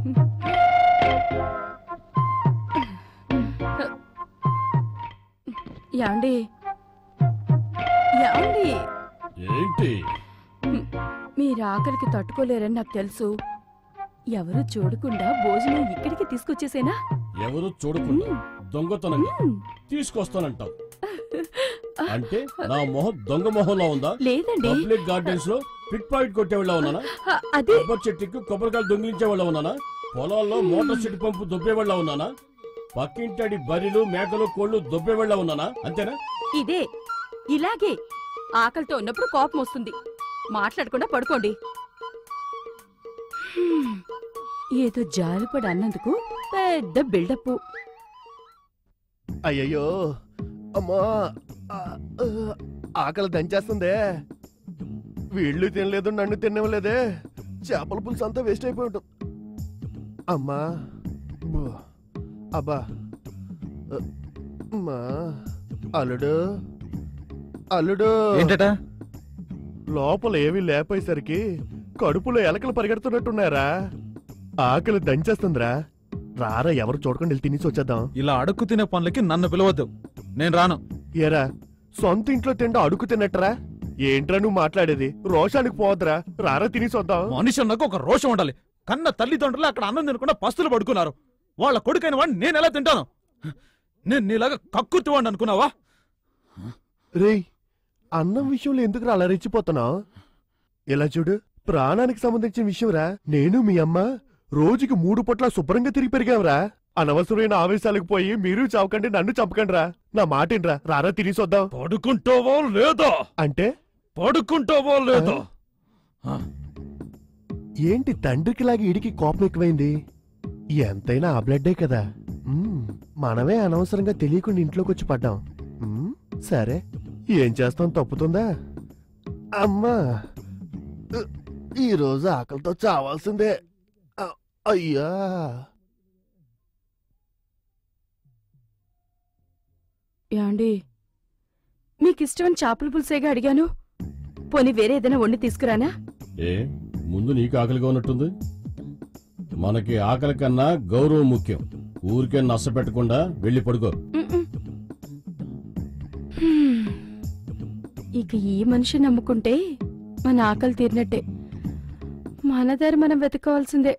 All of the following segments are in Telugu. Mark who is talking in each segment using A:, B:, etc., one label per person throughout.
A: యాండి. యాండి.
B: ఏంటి?
A: మీరు ఆకలికి తట్టుకోలేరని నాకు తెలుసు. ఎవరు చూడకుండా భోజనం ఇక్కడికి తీసుకొచ్చేసేనా?
B: ఎవరు చూడకుండా? దొంగతనంగా? తీసుకొస్తానంటావు. అంటే నా మొహం దొంగ మొహంలో ఉందా?
A: లేదండి.
B: పబ్లిక్ గార్డెన్స్లో పిక్ పాయింట్ కొట్టేవాళ్ళ ఉన్నానా?
A: అదే
B: కొబ్బరి చెట్టుకి కొబ్బరికాయలు దొంగిలించే వాళ్ళ ఉన్నానా? పొలాల్లో మోటార్ చెట్టు పంపు దొబ్బేవాళ్ళ ఉన్నానా? పక్కింటడి బరిలు మేకలు కోళ్ళు దొబ్బేవాళ్ళ ఉన్నానా? అంతేనా?
A: ఇదే ఇలాగే ఆకలితో ఉన్నప్పుడు కోపం వస్తుంది. మాట్లాడకుండా పడుకోండి. ఏదో జాలిపడి అన్నందుకు పెద్ద బిల్డప్
C: అయ్యయ్యో అమ్మా ఆకలి దంచేస్తుందే. వీళ్ళు తినలేదు నన్ను తినలేదే చేపల పులుసు అంతా వేస్ట్ అయిపోయి ఉంటుంది. అమ్మా అబ్బా అమ్మా అల్లుడు అల్లుడు.
D: ఏంటట?
C: లోపల ఏమీ లేపోయేసరికి కడుపులో ఎలకలు పరిగెడుతున్నట్టున్నారా? ఆకలి దంచేస్తుందిరా. రారా ఎవరు చూడకుండా వెళ్ళి తినేసి వచ్చేద్దాం.
D: ఇలా అడుక్కు తినే పనులకి నన్ను పిలవద్దు. నేను రాను.
C: ఏరా సొంత ఇంట్లో తిండా అడుగు తిన్నట్రా ఏంట్రా నువ్వు మాట్లాడేది? రోషానికి పోవద్దురా. రారా తినేసి వద్దాం
D: మనిషి అన్నాక ఒక రోషం ఉండాలి. కన్న తల్లిదండ్రులు అక్కడ అన్నం తినకుండా పస్తులు పడుకున్నారు. వాళ్ళ కొడుకైన వాడిని నేను ఎలా తింటాను? నేను నీలాగా కక్కుర్తివాడిని అనుకున్నావా?
C: రేయ్ అన్నం విషయంలో ఎందుకు అలా రెచ్చిపోతున్నావు? ఇలా చూడు ప్రాణానికి సంబంధించిన విషయంరా. నేను మీ అమ్మ రోజుకి మూడు పొట్ల శుభ్రంగా తిరిగి పెరిగాంరా. అనవసరమైన ఆవేశాలకు పోయి మీరు చావకండి నన్ను చంపకండి రా నా మాటిన్రా రారా తినేసి వద్దాం
D: పడుకుంటావో లేదో?
C: అంటే?
D: పడుకుంటావో లేదో
C: ఏంటి తండ్రికి లాగా ఇడికి కోపం ఎక్కువైంది? ఎంతైనా ఆ బ్లడ్డే కదా. మ్మ్, మనమే అనవసరంగా తెలియకుండా ఇంట్లోకి వచ్చి పడ్డాం. మ్మ్, సరే. ఏం చేస్తాం? తప్పుతుందా? అమ్మా! ఉ, ఈ రోజు ఆకలితో చావాల్సిందే. అ- అయ్యా!
A: యాండి మీకు ఇష్టమైన చేపల పులుసేగా అడిగాను. పోనీ వేరే ఏదైనా వండి తీసుకురానా?
B: ఏ ముందు నీకు ఆకలిగా ఉన్నట్టుంది. మనకి ఆకలి కన్నా గౌరవం ముఖ్యం. ఊరికే నచ్చ పెట్టకుండా వెళ్ళి పడుకో.
A: ఇక ఈ మనిషి నమ్ముకుంటే మన ఆకలి తీరినట్టే. మన దారి మనం వెతుక్కోవాల్సిందే.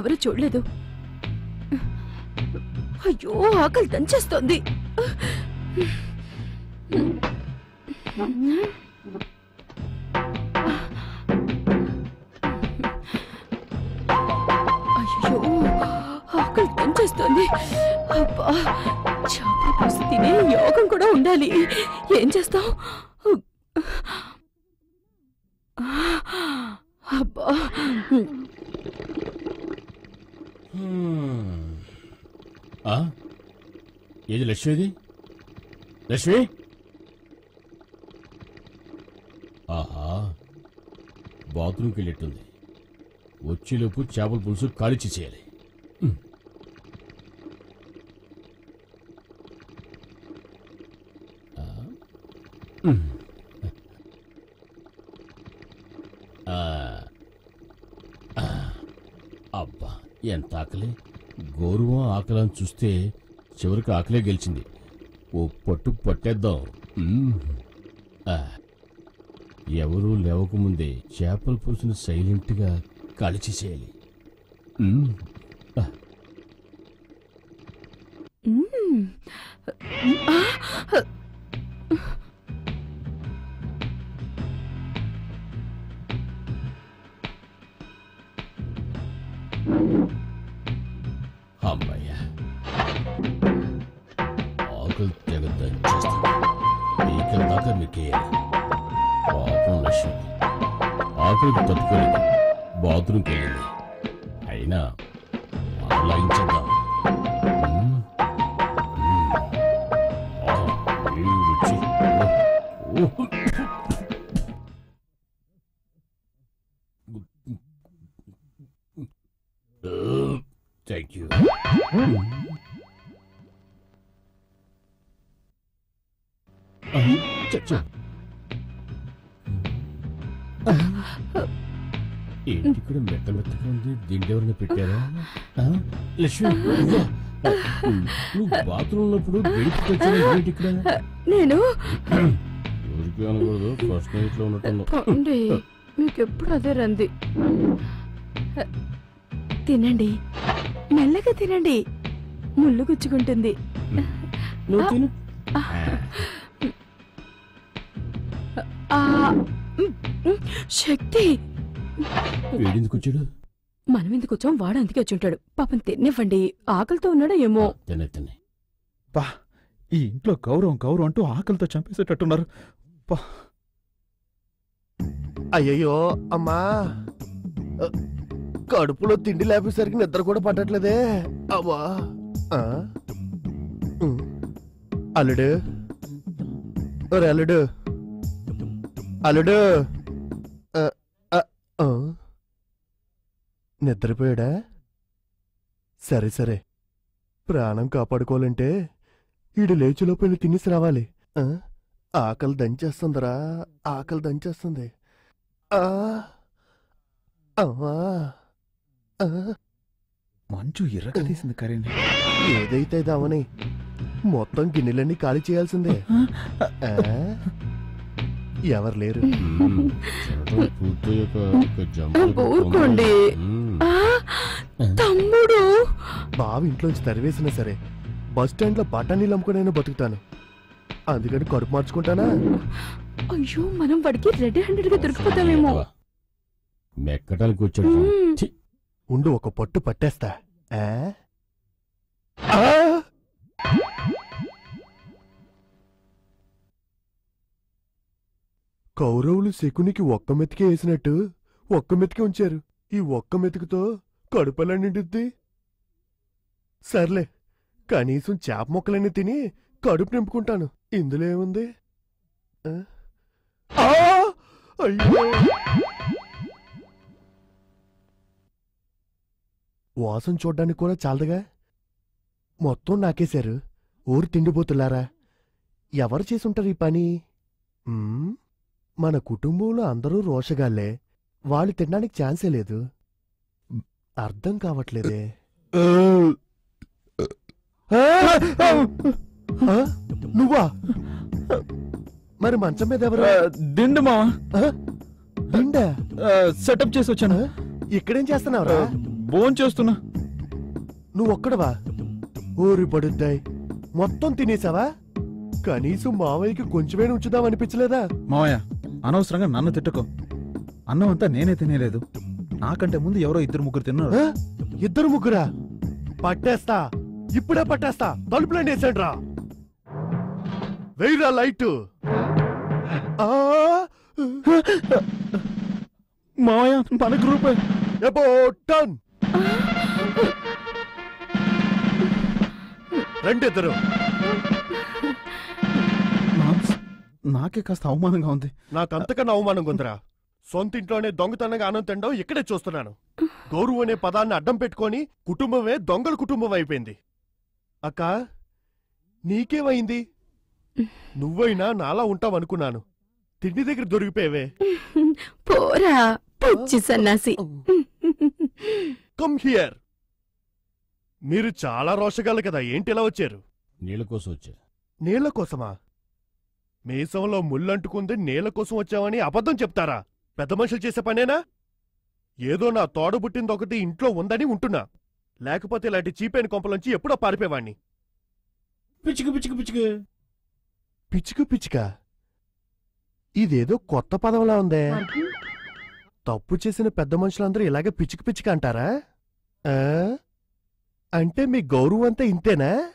A: ఎవరు చూడలేదు. అయ్యో ఆకలి దంచేస్తోంది. అయ్యో ఆకలి దంచేస్తోంది. అబ్బా చేపల పులుసు తినే యోగం కూడా ఉండాలి. ఏం చేస్తాం? అబ్బా
B: ఆ? ఏది లక్ష్మిది? లక్ష్మి? ఆహా. బాత్రూమ్కి వెళ్ళేట్టుంది. వచ్చేలోపు చేపల పులుసు ఖాళీ చేయాలి హ్మ్. ఆ? హ్మ్. ఆ. ఆ. అబ్బా ఎంత ఆకలి గౌరవం ఆకలని చూస్తే చివరికి ఆకలే గెలిచింది. ఓ పట్టు పట్టేద్దాం. ఎవరూ లేవకముందే చేపల పులుసుని సైలెంట్గా కాల్చేసేయాలి మ్మ్. ఆకలికి తట్టుకోలేదు బాత్రూమ్కి వెళ్ళింది అయినా లాగించేద్దాం మ్మ్. రుచి. థ్యాంక్ యూ ఏంటి ఇక్కడ మెత్త మెత్తగా ఉంది? దిండి ఎవరైనా పెట్టారా? ఆ? లక్ష్మి నువ్వా? నువ్వు బాత్రూమ్ ఉన్నప్పుడు ఏంటి ఇక్కడ?
A: నేను?
B: అనకూడదు ఫస్ట్ నైట్లో ఉన్నట్టు
A: పండి మీకెప్పుడు అదే రంది. తినండి మెల్లగా తినండి. ముళ్ళు గుచ్చుకుంటుంది.
B: నువ్వు తిను.
A: ఆ, శక్తి.
B: వేడిందుకు వచ్చాడు
A: మనం ఎందుకు వచ్చాం? వాడు అందుకే వచ్చి ఉంటాడు. పాపం తినివ్వండి ఆకలితో ఉన్నాడో ఏమో
B: తినే. తినే
D: ఈ ఇంట్లో గౌరవం గౌరవం అంటూ ఆకలితో చంపేసేటట్టున్నారు.
C: అయ్యయ్యో అమ్మా. కడుపులో తిండి లేపేసరికి నిద్ర కూడా పట్టట్లేదే. అమ్మా. ఆ? ఉమ్. అల్లుడు. ఒరే అల్లుడు. అల్లుడు. నిద్రపోయాడా? సరే సరే. ప్రాణం కాపాడుకోవాలంటే ఈడు లేచిలోపు వెళ్ళి తినేసి రావాలి. ఆ? ఆకలి దంచేస్తుందిరా. ఆకలి దంచేస్తుంది. ఆ? అమ్మా. ఆ,
D: మంచు ఎర్రగా తీసింది కరీని
C: ఏదైతే దామని మొత్తం గిన్నెలన్నీ ఖాళీ చేయాల్సిందే. ఆ? ఎవరు లేరు?
A: ఊరుకోండి.
C: బావి ఇంట్లోంచి తరివేసినా సరే బస్ స్టాండ్లో బఠానీలు అమ్ముకునైనా బతుకుతాను. అందుకని కడుపు మార్చుకుంటానా?
A: అయ్యో మనం వాడికి రెడ్ హ్యాండెడ్గా దొరికిపోతామేమో మ్మ్.
B: ఛీ,
C: ఉండు ఒక పట్టు పట్టేస్తా. ఆ? ఆ! కౌరవులు శకునికి ఒక్క మెతికే వేసినట్టు ఒక్క మెతికే ఉంచారు. ఈ ఒక్క మెతుకుతో కడుపలా నిండుద్ది సర్లే కనీసం చేప మొక్కలన్నీ తిని కడుపు నింపుకుంటాను. ఇందులో ఏముంది? ఆ? అయ్యో! వాసన చూడ్డానికి కూడా చాలదుగా. మొత్తం నాకేశారు. ఊరు తిండిపోతులారా. ఎవరు చేసుంటారు ఈ పని? మన కుటుంబంలో అందరూ రోషగాళ్ళే వాళ్ళు తినడానికి ఛాన్సే లేదు. అర్థం కావట్లేదే. నువ్వా? మరి మంచం మీద ఎవరు?
D: దిండు మా.
C: దిండా?
D: సెటప్ చేసి వచ్చాను.
C: ఇక్కడేం చేస్తున్నావురా?
D: బోన్ చేస్తున్నా.
C: నువ్వు ఒక్కడవా ఊరి పడుద్దాయి. మొత్తం తినేసావా? కనీసం మావయ్యకి కొంచెమే ఉంచుదాం అనిపించలేదా?
D: మావయ్య అనవసరంగా నన్ను తిట్టుకో. అన్నం అంతా నేనే తినేలేదు. నాకంటే ముందు ఎవరో ఇద్దరు ముగ్గురు తిన్నారు?
C: ఇద్దరు ముగ్గురా? పట్టేస్తా. ఇప్పుడే పట్టేస్తా. తలుపులేండి వేసాడు రా వెయ్యిరా లైట్. ఆ?
D: మావయ్య మన గ్రూపే
C: About done. రెండిద్దరు
D: నాకే కాస్త అవమానంగా ఉంది.
C: నాకంతకన్నా అవమానం కొందరా సొంత ఇంట్లోనే దొంగతనంగా ఆనందం తినడం ఇక్కడే చూస్తున్నాను. గౌరవం అనే పదాన్ని అడ్డం పెట్టుకొని కుటుంబమే దొంగల కుటుంబం అయిపోయింది. అక్క నీకేమైంది? నువ్వైనా నాలా ఉంటావనుకున్నాను. తిండి దగ్గర దొరికిపోయావే.
A: పోరా పుచ్చి సన్నాసి.
C: Come here. మీరు చాలా రోషగాలు కదా ఏంటి ఇలా వచ్చారు?
B: నీళ్ళ కోసం వచ్చా?
C: నీళ్ళ కోసమా? మీసంలో ముళ్ళంటుకుంది నీళ్ళ కోసం వచ్చామని అబద్ధం చెప్తారా? పెద్ద మనుషులు చేసే పనేనా? ఏదో నా తోడబుట్టింది ఒకటి ఇంట్లో ఉందని ఉంటున్నా. లేకపోతే ఇలాంటి చీపైన కొంపలోంచి ఎప్పుడో పారిపోయేవాణ్ణి
B: పిచ్చుకు పిచ్చుకు పిచ్చుకు.
C: పిచ్చుకు పిచ్చుక? ఇదేదో కొత్త పదంలా ఉందే. తప్పు చేసిన పెద్ద మనుషులందరూ ఇలాగే పిచ్చుకు పిచ్చుక అంటారా? ఆ? అంటే మీ గౌరవం అంతా ఇంతేనా?